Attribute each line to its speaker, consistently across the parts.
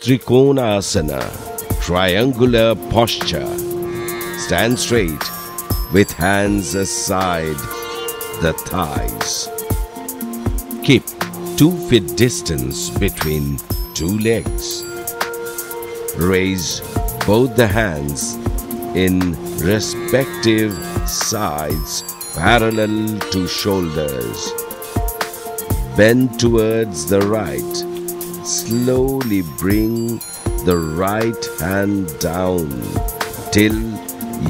Speaker 1: Trikonasana, triangular posture. Stand straight with hands aside the thighs. Keep two feet distance between two legs. Raise both the hands in respective sides parallel to shoulders. Bend towards the right. Slowly bring the right hand down till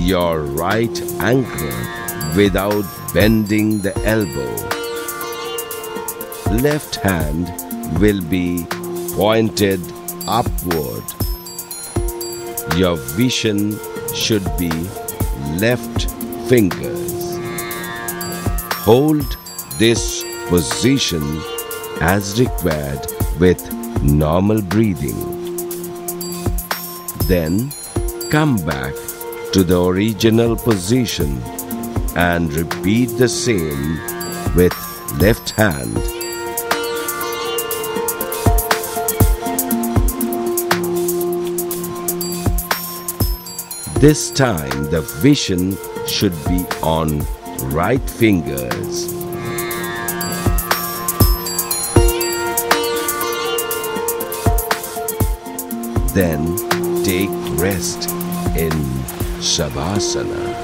Speaker 1: your right ankle without bending the elbow. Left hand will be pointed upward. Your vision should be left fingers. Hold this position as required with normal breathing. Then come back to the original position and repeat the same with left hand. This time the vision should be on right fingers. Then take rest in Shavasana.